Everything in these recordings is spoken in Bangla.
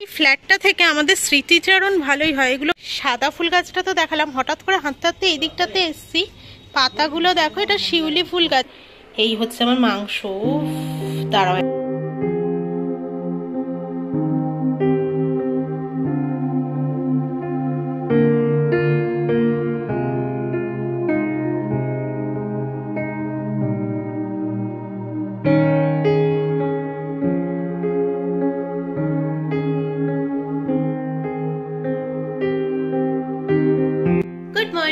এই ফ্ল্যাটটা থেকে আমাদের স্মৃতিচারণ ভালোই হয়। এগুলো সাদা ফুল গাছটা তো দেখালাম। হঠাৎ করে হাঁটতে হাঁটতে এই দিকটাতে এসছি। পাতাগুলো দেখো, এটা শিউলি ফুল গাছ। এই হচ্ছে আমার মাংস। দাঁড়ায়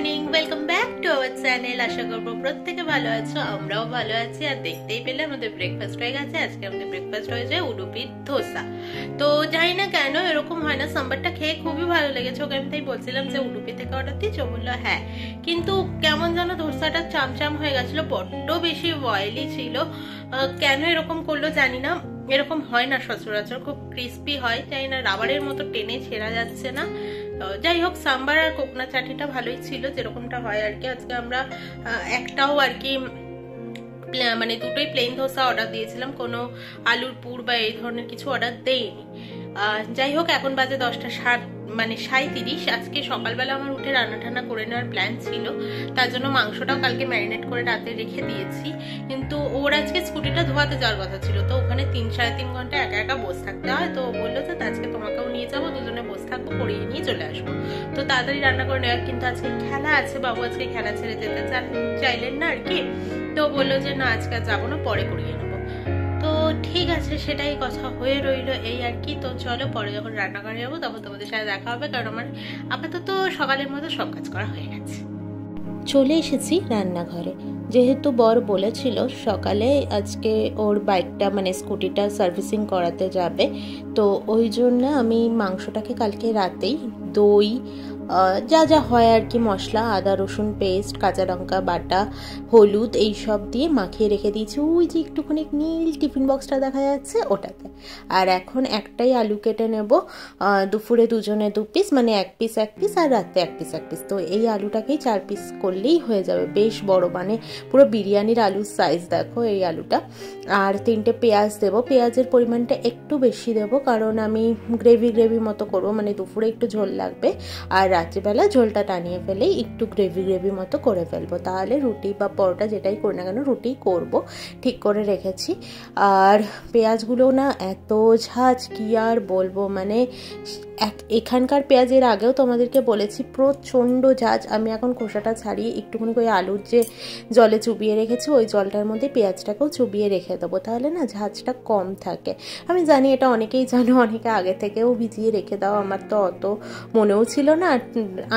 morning welcome back to our channel আশা করব প্রত্যেকে ভালো আছো, আমরাও ভালো আছি। আর দেখতেই পেলে আমাদের ব্রেকফাস্ট হয়ে গেছে। আজকে আমাদের ব্রেকফাস্ট হয়ে যায় উডুপির ধোসা। তো জানি না কেন এরকম হয় না, সাম্বারটা খেয়ে খুবই ভালো লেগেছে। ওকে আমি তাই বলছিলাম যে উডুপি থেকে অর্ডার দিচ্ছ বলল হ্যাঁ। কিন্তু কেমন যেন ধোসাটা চামচাম হয়ে গেছিল, বড্ড বেশি অয়েলি ছিল। কেন এরকম করল জানি না। এরকম হয় না সচরাচর, খুব ক্রিস্পি হয়। জানি না, রাবারের মতো টেনে ছেঁড়া যাচ্ছে না। যাই হোক সাম্বার আর কোকনা চাটনিটা ভালোই ছিল, যেরকমটা হয় আর কি। আজকে আমরা একটাও আর কি মানে দুটোই প্লেন ধোসা অর্ডার দিয়েছিলাম। কোনো আলুর পুর বা এই ধরনের কিছু অর্ডার দেইনি। যাই হোক, এখন বাজে দশটা সাত মানে সাঁত্রিশ আজকে সকালবেলা আমার উঠে রান্না টান্না করে নেওয়ার প্ল্যান ছিল। তার জন্য মাংসটাও কালকে ম্যারিনেট করে রাতে রেখে দিয়েছি। কিন্তু ওর আজকে স্কুটিটা ধোয়াতে যাওয়ার কথা ছিল। তো ওখানে তিন, সাড়ে তিন ঘণ্টা একা একা বসে থাকতে হয়। তো বলল যে আজকে তোমাকেও নিয়ে যাব, দুজনে বসে থাকব, করিয়ে নিয়ে চলে আসব। তো তাড়াতাড়ি রান্না করে নেওয়ার, কিন্তু আজকে খেলা আছে বাবু, আজকে খেলা ছেড়ে যেতে চাইলেন না আর কি। তো বলল যে, না, আজকে যাব না, পরে করিয়ে নেব। তো ঠিক আছে, সেটাই কথা হয়ে রইল এই আর কি। তো চলো পরে যখন রান্না করে যাব তখন তোমাদের সাথে দেখা হবে, কারণ আমার আপাতত সকালের মতো সব কাজ করা হয়ে গেছে। চলে এসেছি রান্নাঘরে। যেহেতু বর বলেছিল সকালে আজকে ওর বাইকটা মানে স্কুটিটা সার্ভিসিং করাতে যাবে, তো ওই জন্য আমি মাংসটাকে কালকে রাতেই দই যা যা হয় আর কি, মশলা, আদা, রসুন, পেস্ট, কাঁচা লঙ্কা, বাটা, হলুদ, এই সব দিয়ে মাখিয়ে রেখে দিয়েছি। ওই যে একটুখানি নীল টিফিন বক্সটা দেখা যাচ্ছে, ওটাতে। আর এখন একটাই আলু কেটে নেব দুপুরে দুজনে দু পিস মানে এক পিস এক পিস আর রাতে এক পিস এক পিস তো এই আলুটাকেই চার পিস করলেই হয়ে যাবে। বেশ বড় মানে পুরো বিরিয়ানির আলুর সাইজ দেখো এই আলুটা। আর তিনটে পেঁয়াজ দেবো। পেঁয়াজের পরিমাণটা একটু বেশি দেবো, কারণ আমি গ্রেভি গ্রেভি মতো করব মানে দুপুরে একটু ঝোল লাগবে। আর রাত্রিবেলা ঝোলটা টানিয়ে ফেলেই একটু গ্রেভি গ্রেভি মতো করে ফেলব। তাহলে রুটি বা পরোটা যেটাই করি না কেন রুটি করব। ঠিক করে রেখেছি। আর পেঁয়াজগুলো না এত ঝাঁজ, কি আর বলব? মানে এক- এখানকার পেঁয়াজের আগেও তোমাদেরকে বলেছি, প্রচণ্ড ঝাঁজ। আমি এখন খোসাটা ছাড়িয়ে একটুখানি করে আলুর যে জলে চুবিয়ে রেখেছি, ওই জলটার মধ্যে পেঁয়াজটাকেও চুবিয়ে রেখে দেবো। তাহলে না ঝাঁজটা কম থাকে। আমি জানি এটা অনেকেই জানো, অনেকে আগে থেকেও ভিজিয়ে রেখে দাও। আমার তো অত মনেও ছিল না। আর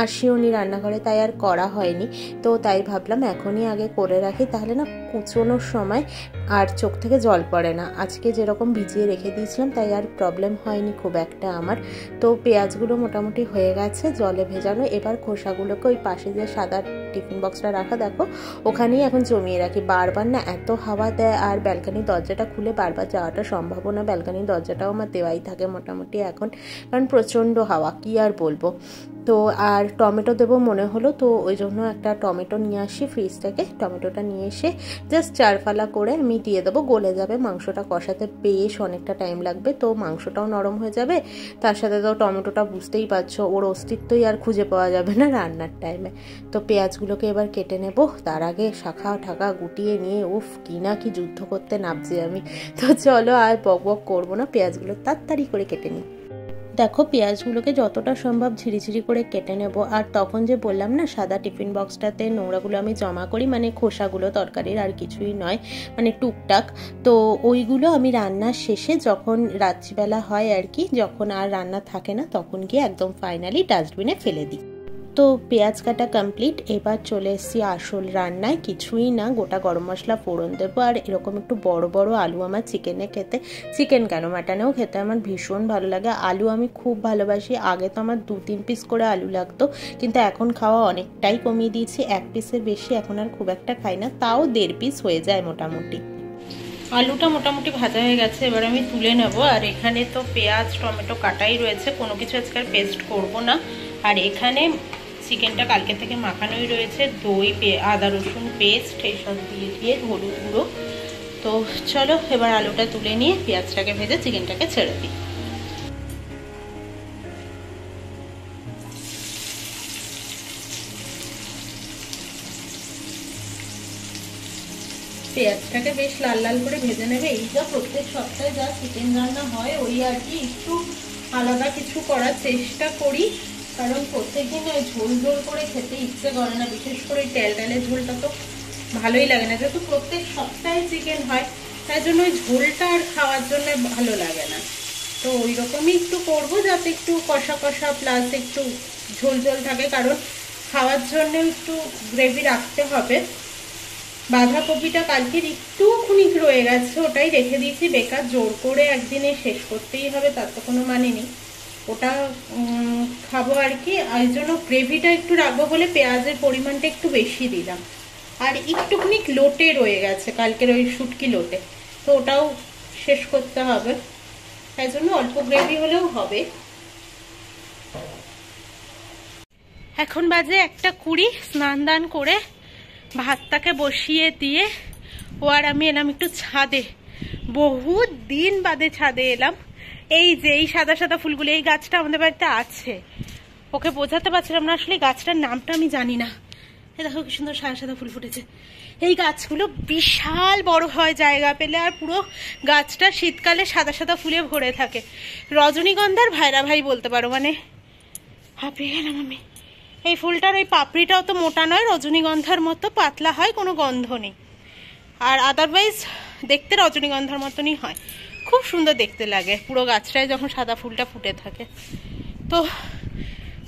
আসিও নি রান্নাঘরে তাই আর করা হয়নি। তো তাই ভাবলাম এখনই আগে করে রাখি, তাহলে না কুচোনোর সময় আর চোখ থেকে জল পড়ে না। আজকে যেরকম ভিজিয়ে রেখে দিয়েছিলাম, তাই আর প্রবলেম হয়নি খুব একটা আমার। তো পেঁয়াজগুলো মোটামুটি হয়ে গেছে, জলে ভেজানো। এবার খোসাগুলোকে ওই পাশে যে সাদা টিফিন বক্সটা রাখা, দেখো, ওখানেই এখন জমিয়ে রাখি। বারবার না এত হাওয়া দেয়, আর ব্যালকানির দরজাটা খুলে বারবার যাওয়াটা সম্ভব না। ব্যালকানির দরজাটাও আমার দেওয়াই থাকে মোটামুটি এখন, কারণ প্রচণ্ড হাওয়া, কি আর বলব। তো আর টমেটো দেবো মনে হলো, তো ওই জন্য একটা টমেটো নিয়ে আসি ফ্রিজ থেকে টমেটোটা নিয়ে এসে জাস্ট চারফালা করে আমি দিয়ে দেবো, গলে যাবে। মাংসটা কষাতে বেশ অনেকটা টাইম লাগবে, তো মাংসটাও নরম হয়ে যাবে। তার সাথে তো টমেটোটা বুঝতেই পারছ, ওর অস্তিত্বই আর খুঁজে পাওয়া যাবে না রান্নার টাইমে তো পেঁয়াজগুলোকে এবার কেটে নেব। তার আগে শাখা ঠাকা গুটিয়ে নিয়ে, উফ, কি না কি যুদ্ধ করতে নামছি আমি। তো চলো আর বক বক করব না, পেঁয়াজগুলো তাড়াতাড়ি করে কেটে নিই। দেখো, পেঁয়াজগুলোকে যতটা সম্ভব ঝিরিঝিরি করে কেটে নেব। আর তখন যে বললাম না, সাদা টিফিন বক্সটাতে নোংরাগুলো আমি জমা করি মানে খোসাগুলো তরকারির আর কিছুই নয় মানে টুকটাক। তো ওইগুলো আমি রান্নার শেষে যখন রাত্রিবেলা হয় আর কি, যখন আর রান্না থাকে না, তখন গিয়ে একদম ফাইনালি ডাস্টবিনে ফেলে দিই। তো পেঁয়াজ কাটা কমপ্লিট এবার চলে এসেছি আসল রান্নায়। কিছুই না, গোটা গরম মশলা ফোড়ন দেবো। আর এরকম একটু বড় বড় আলু আমার চিকেনে খেতে, চিকেন কেন, মাটনেও খেতে আমার ভীষণ ভালো লাগে। আলু আমি খুব ভালোবাসি। আগে তো আমার দু তিন পিস করে আলু লাগতো, কিন্তু এখন খাওয়া অনেকটাই কমিয়ে দিয়েছি। এক পিসের বেশি এখন আর খুব একটা খাই না, তাও দেড় পিস হয়ে যায় মোটামুটি। আলুটা মোটামুটি ভাজা হয়ে গেছে, এবার আমি তুলে নেব। আর এখানে তো পেঁয়াজ, টমেটো কাটাই রয়েছে, কোনো কিছু আজকে পেস্ট করব না। আর এখানে চিকেনটা কালকে থেকে মাখানোই রয়েছে, দই আদা, রসুন, পেস্ট এইসব দিয়ে দিয়ে হলুদ গুঁড়ো। তো চলো, এবার আলুটা তুলে নিয়ে পেঁয়াজটাকে ভেজে চিকেনটাকে ছেড়ে দিই। পেঁয়াজটাকে বেশ লাল লাল করে ভেজে নেবে। এই যা প্রত্যেক সপ্তাহে যা চিকেন রান্না হয়, ওই আর কি একটু আলাদা কিছু করার চেষ্টা করি। কারণ প্রত্যেকদিন ওই ঝোল ঝোল করে খেতে ইচ্ছে করে না, বিশেষ করে তেল ডালের ঝোলটা তো ভালোই লাগে না। যেহেতু প্রত্যেক সপ্তাহে চিকেন হয়, তাই জন্য ওই ঝোলটা আর খাওয়ার জন্য ভালো লাগে না। তো ওই রকমই একটু করব যাতে একটু কষা কষা প্লাস একটু ঝোল ঝোল থাকে, কারণ খাওয়ার জন্য একটু গ্রেভি রাখতে হবে। বাঁধাকপিটা কালকের একটুখানি রয়ে গেছে, ওটাই রেখে দিয়েছি। বেকার জোর করে একদিনে শেষ করতেই হবে, তার তো কোনো মানে নেই। ওটা খাব আর কি। ওই জন্য গ্রেভিটা একটু রাখব বলে পেঁয়াজের পরিমাণটা একটু বেশি দিলাম। আর একটুখানি লোটে রয়ে গেছে, কালকের ওই শুটকি লোটে। তো ওটাও শেষ করতে হবে। তাই জন্য অল্প গ্রেভি হলেও হবে। এখন বাজে একটা কুড়ি, স্নান দান করে ভাতটাকে বসিয়ে দিয়ে ও আর আমি এলাম একটু ছাদে। বহু দিন বাদে ছাদে এলাম। এই যে, এই সাদা সাদা ফুলগুলো, এই গাছটা আমাদের বাড়িতে আছে। ওকে বোঝাতে পারছিলাম না আসলে গাছটার নামটা আমি জানি না। দেখো কি সুন্দর সাদা সাদা ফুল ফুটেছে। এই গাছগুলো বিশাল বড় হয় জায়গা পেলে আর পুরো গাছটা শীতকালে সাদা সাদা ফুলে ভরে থাকে। রজনীগন্ধার ভাইরা ভাই বলতে পারো মানে। হাঁপিয়ে গেলাম আমি। এই ফুলটার ওই পাপড়িটাও তো মোটা নয়, রজনীগন্ধার মতো পাতলা হয়, কোনো গন্ধ নেই। আর আদারওয়াইজ দেখতে রজনীগন্ধার মতনই হয়। খুব সুন্দর দেখতে লাগে। পুরো গাছটায় যখন সাদা ফুলটা ফুটে থাকে। তো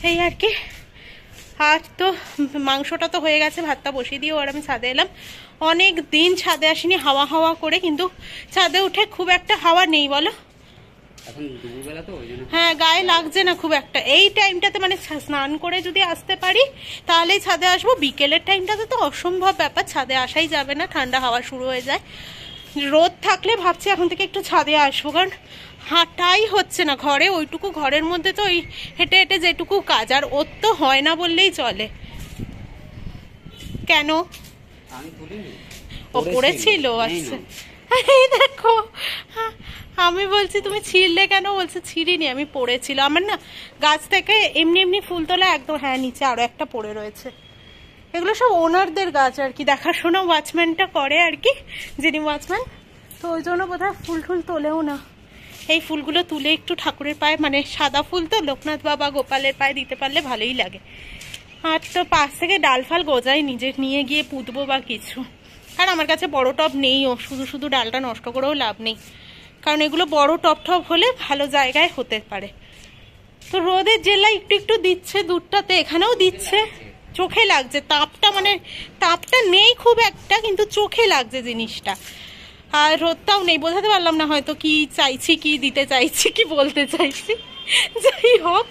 এই আর কি। আর তো মাংসটা তো হয়ে গেছে ভাতটা বসিয়ে দিয়ে ওর আমি ছাদে এলাম। অনেক দিন ছাদে আসিনি হাওয়া হাওয়া করে কিন্তু ছাদে উঠে খুব একটা হাওয়া নেই বলো? হ্যাঁ গায়ে লাগছে না খুব একটা। এই টাইমটাতে মানে স্নান করে যদি আসতে পারি তাহলেই ছাদে আসব। বিকেলের টাইমটাতে তো অসম্ভব ব্যাপার ছাদে আসাই যাবে না ঠান্ডা হাওয়া শুরু হয়ে যায়। রোদ থাকলে ভাবছি এখন থেকে একটু ছাদে আসব কারণ হাঁটাই হচ্ছে না ঘরে। ওইটুকু ঘরের মধ্যে তো ওই হেঁটে হেঁটে যেটুকু কাজ আর ওর তো হয় না বললেই চলে। কেন? ও পড়েছিল। আচ্ছা। দেখো আমি বলছি তুমি ছিঁড়লে কেন? বলছে ছিঁড়িনি আমি পড়েছিল। আমার না গাছ থেকে এমনি এমনি ফুল তোলা একদম হ্যাঁ নিচে আরও একটা পড়ে রয়েছে। এগুলো সব ওনারদের গাছ আর কি। দেখাশোনা ওয়াচম্যানটা করে আর কি, যিনি ওয়াচম্যান। তো ওই জন্য বোধহয় ফুল টুল তোলেও না। এই ফুলগুলো তুলে একটু ঠাকুরের পায়ে মানে সাদা ফুল তো, লোকনাথ বাবা গোপালের পায়ে দিতে পারলে ভালোই লাগে। আর তো পাশ থেকে ডাল ফাল গজাই নিজে নিয়ে গিয়ে পুঁতবো বা কিছু। আর আমার কাছে বড় টব নেইও শুধু শুধু ডালটা নষ্ট করেও লাভ নেই। কারণ এগুলো বড় টপ টপ হলে ভালো জায়গায় হতে পারে। তো রোদের জেলা একটু একটু দিচ্ছে দুধটাতে এখানেও দিচ্ছে। চোখে লাগছে, তাপটা মানে তাপটা নেই খুব একটা, কিন্তু চোখে লাগছে জিনিসটা। আর রোদটাও নেই, বোঝাতে পারলাম না হয়তো কি চাইছি, কি দিতে চাইছি, কি বলতে চাইছি। যাই হোক,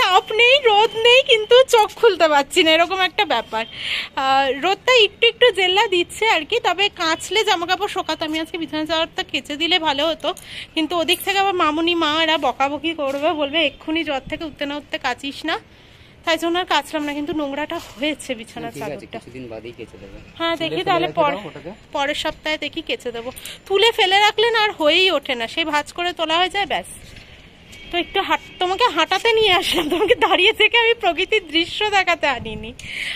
তাপ নেই, রোদ নেই, কিন্তু চোখ খুলতে পারছি না, এরকম একটা ব্যাপার। রোদটা একটু একটু জেল্লা দিচ্ছে আর কি, তবে কাঁচলে জামা কাপড় শোকাতো, আমি আজকে বিছানা চাদরটা কেচে দিলে ভালো হতো, কিন্তু ওদিক থেকে আবার মামুনি মা এরা বকাবকি করবে, বলবে এক্ষুনি জ্বর থেকে উঠতে না উঠতে কাচিস না। তাই জন্য আর কাচলাম না কিন্তু নোংরাটা হয়েছে বিছানার চাদরটা। হ্যাঁ দেখি তাহলে পরের সপ্তাহে দেখি কেচে দেবো। তুলে ফেলে রাখলেন আর হয়েই ওঠে না। সেই ভাজ করে তোলা হয়ে যায় ব্যাস। তো একটু হাট তোমাকে হাঁটাতে নিয়ে আসলাম। তোমাকে দাঁড়িয়ে থেকে আমি প্রকৃতির দৃশ্য দেখাতে আনিনি।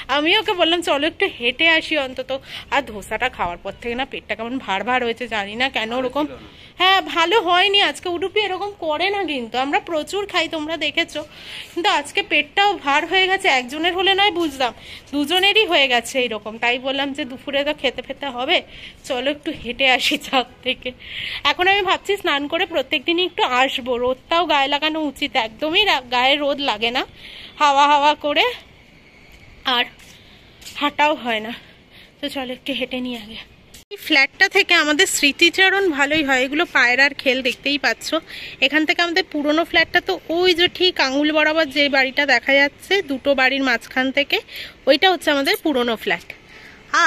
আমি ওকে বললাম চলো একটু হেঁটে আসি অন্তত। আর ধোসাটা খাওয়ার পর থেকে না পেটটা কেমন ভার ভার হয়েছে জানি না কেন ওরকম হ্যাঁ ভালো হয়নি। আজকে উডুপি এরকম করে না কিন্তু। আমরা প্রচুর খাই তোমরা দেখেছ। কিন্তু আজকে পেটটাও ভার হয়ে গেছে। একজনের হলে নয় বুঝলাম। দুজনেরই হয়ে গেছে এইরকম তাই বললাম যে দুপুরে তো খেতে ফেতে হবে। চলো একটু হেঁটে আসি ছাদ থেকে। এখন আমি ভাবছি স্নান করে প্রত্যেক দিনই একটু আসব। রোদটাও গায়ে লাগানো উচিত, একদমই গায়ে রোদ লাগে না, হাওয়া হাওয়া করে, আর হাঁটাও হয় না। তো চলো একটু হেঁটে নিয়ে আগে। এই ফ্ল্যাটটা থেকে আমাদের স্মৃতিচারণ ভালোই হয়, এগুলো পায়রার খেল দেখতেই পাচ্ছ। এখান থেকে আমাদের পুরনো ফ্ল্যাটটা তো ওই যে ঠিক আঙুল বরাবর যে বাড়িটা দেখা যাচ্ছে, দুটো বাড়ির মাঝখান থেকে, ওইটা হচ্ছে আমাদের পুরনো ফ্ল্যাট।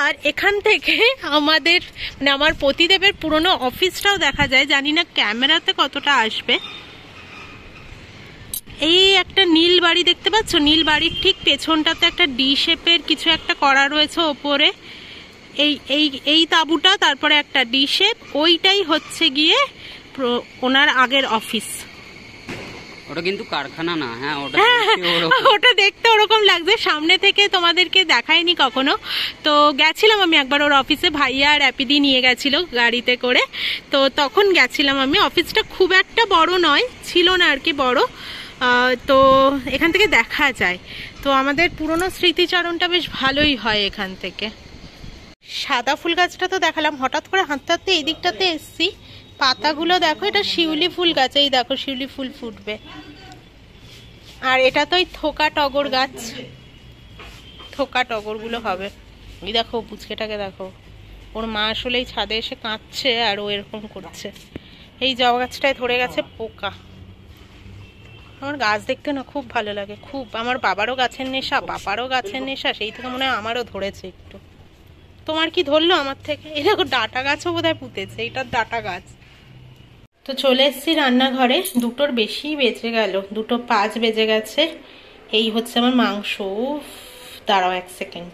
আর এখান থেকে আমাদের মানে আমার পতিদেবের পুরনো অফিসটাও দেখা যায়, জানি না ক্যামেরাতে কতটা আসবে। এই একটা নীল বাড়ি দেখতে পাচ্ছ? নীল বাড়ির ঠিক পেছনটাতে একটা ডি শেপের কিছু একটা করা রয়েছে ওপরে। এই এই এই তাঁবুটা তারপরে একটা ডি শেপ ওইটাই হচ্ছে গিয়ে ওনার আগের অফিস। ওটা কিন্তু কারখানা না হ্যাঁ ওটা দেখতে ওরকম। ওটা দেখতে ওরকম লাগছে। সামনে থেকে তোমাদেরকে দেখাইনি কখনো। তো গেছিলাম আমি একবার ওর অফিসে ভাইয়া আর অ্যাপিদি নিয়ে গেছিল গাড়িতে করে। তো তখন গেছিলাম আমি। অফিসটা খুব একটা বড় নয় ছিল না আর কি বড়। তো এখান থেকে দেখা যায়। তো আমাদের পুরনো স্মৃতিচারণটা বেশ ভালোই হয় এখান থেকে। সাদা ফুল গাছটা তো দেখালাম, হঠাৎ করে হাঁটতে হাঁটতে এই দিকটাতে এসছি। পাতাগুলো দেখো, এটা শিউলি ফুল গাছ, এই দেখো শিউলি ফুল ফুটবে। আর এটা তো ওই থোকা টগর গাছ। থোকা টগরগুলো হবে। এই দেখো, পুচকেটাকে দেখো। ওর মা আসলে ছাদে এসে কাঁদছে আর ও এরকম করছে। এই জবা গাছটায় ধরে গেছে পোকা। আমার গাছ দেখতে না খুব ভালো লাগে, খুব। আমার বাবারও গাছের নেশা বাবারও গাছের নেশা, সেই থেকে মনে হয় আমারও ধরেছে একটু। তোমার কি ধরলো আমার থেকে? এই দেখো, ডাটা গাছও বোধহয় পুঁতেছে এটার ডাটা গাছ। তো চলে এসেছি রান্নাঘরে, দুটোর বেশি বেজে গেল, দুটো পাঁচ বেজে গেছে। এই হচ্ছে আমার মাংস দাঁড়াও এক সেকেন্ড।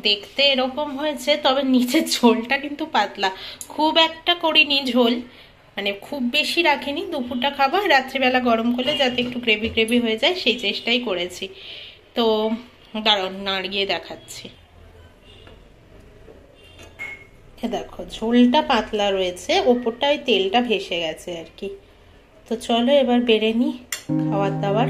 দেখতে এরকম হয়েছে, তবে নিচের ঝোলটা কিন্তু পাতলা। খুব একটা করিনি ঝোল মানে খুব বেশি রাখিনি, দুপুরটা খাব রাত্রিবেলা গরম করলে যাতে একটু গ্রেভি গ্রেভি হয়ে যায়, সেই চেষ্টাই করেছি। তো দাঁড়ান নাড়িয়ে দেখাচ্ছি। দেখো, ঝোলটা পাতলা রয়েছে, ওপরটা ওই তেলটা ভেসে গেছে আর কি। তো চলো এবার বেড়ে নিই খাবার দাবার